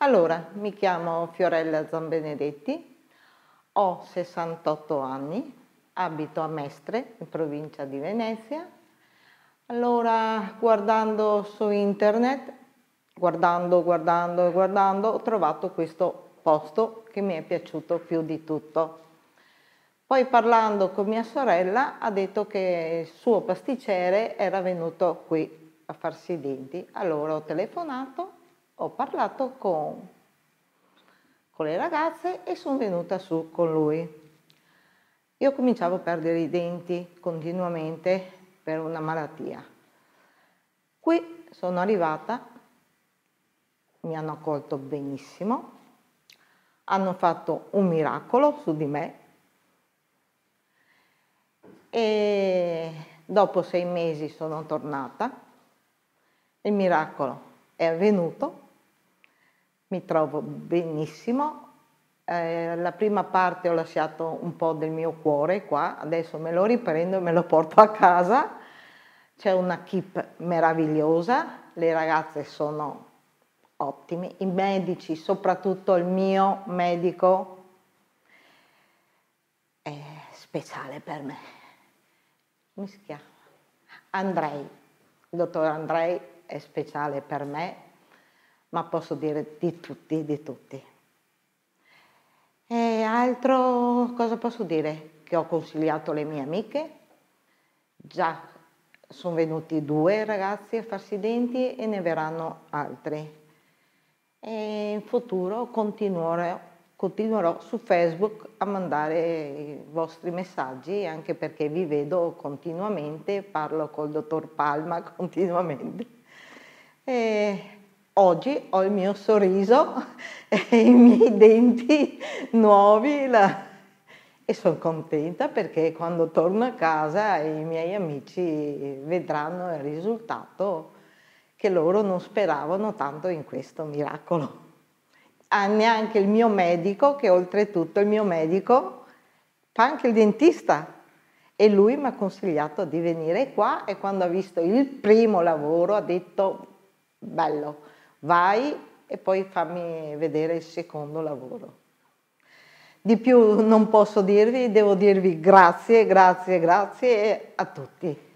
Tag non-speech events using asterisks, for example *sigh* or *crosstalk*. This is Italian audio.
Allora, mi chiamo Fiorella Zambenedetti, ho 68 anni, abito a Mestre, in provincia di Venezia. Allora, guardando su internet, guardando, guardando e guardando, ho trovato questo posto che mi è piaciuto più di tutto. Poi parlando con mia sorella ha detto che il suo pasticcere era venuto qui a farsi i denti. Allora ho telefonato ho parlato con, con le ragazze e sono venuta su con lui. Io cominciavo a perdere i denti continuamente per una malattia. Qui sono arrivata, mi hanno accolto benissimo, hanno fatto un miracolo su di me e dopo sei mesi sono tornata, il miracolo è avvenuto mi trovo benissimo. Eh, la prima parte ho lasciato un po' del mio cuore qua, adesso me lo riprendo e me lo porto a casa. C'è una keep meravigliosa, le ragazze sono ottime, i medici, soprattutto il mio medico, è speciale per me. Come si? Andrei, il dottor Andrei è speciale per me ma posso dire di tutti, di tutti. E altro, cosa posso dire? Che ho consigliato le mie amiche, già sono venuti due ragazzi a farsi i denti e ne verranno altri. E in futuro continuerò, continuerò su Facebook a mandare i vostri messaggi, anche perché vi vedo continuamente, parlo col dottor Palma *laughs* continuamente. E Oggi ho il mio sorriso *laughs* e i miei denti nuovi la... e sono contenta perché quando torno a casa i miei amici vedranno il risultato che loro non speravano tanto in questo miracolo. Ah, neanche il mio medico, che oltretutto il mio medico fa anche il dentista e lui mi ha consigliato di venire qua e quando ha visto il primo lavoro ha detto bello, vai e poi fammi vedere il secondo lavoro. Di più non posso dirvi, devo dirvi grazie, grazie, grazie a tutti.